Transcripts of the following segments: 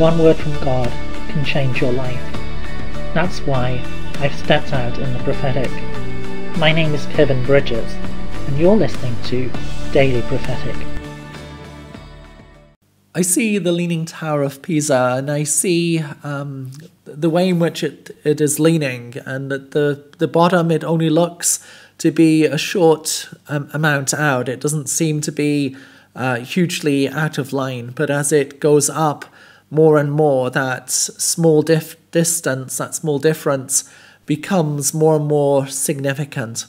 one word from God can change your life. That's why I've stepped out in the prophetic. My name is Kevin Bridges, and you're listening to Daily Prophetic. I see the Leaning Tower of Pisa, and I see um, the way in which it, it is leaning, and at the, the bottom it only looks to be a short um, amount out. It doesn't seem to be uh, hugely out of line, but as it goes up more and more, that small distance, that small difference, becomes more and more significant.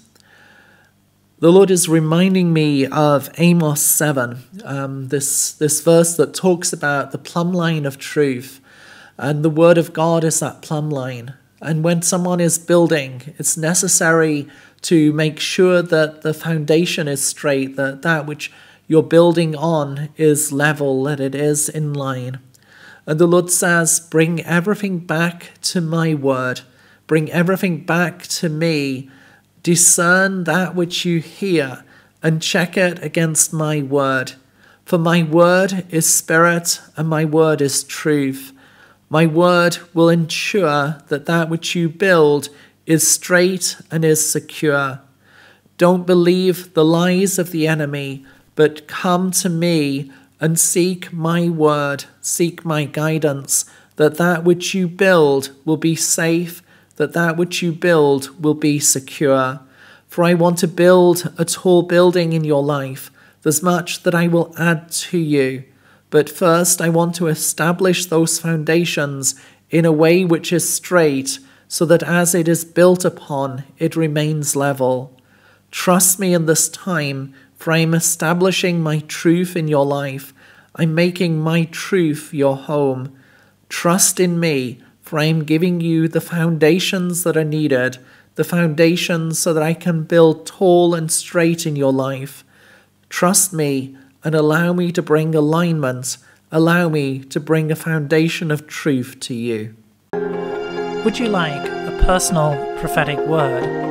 The Lord is reminding me of Amos 7, um, this, this verse that talks about the plumb line of truth. And the Word of God is that plumb line. And when someone is building, it's necessary to make sure that the foundation is straight, that that which you're building on is level, that it is in line. And the Lord says, Bring everything back to my word, bring everything back to me Discern that which you hear and check it against my word. For my word is spirit and my word is truth. My word will ensure that that which you build is straight and is secure. Don't believe the lies of the enemy, but come to me and seek my word, seek my guidance, that that which you build will be safe that that which you build will be secure. For I want to build a tall building in your life. There's much that I will add to you. But first, I want to establish those foundations in a way which is straight, so that as it is built upon, it remains level. Trust me in this time, for I am establishing my truth in your life. I'm making my truth your home. Trust in me for I am giving you the foundations that are needed, the foundations so that I can build tall and straight in your life. Trust me and allow me to bring alignment, allow me to bring a foundation of truth to you. Would you like a personal prophetic word?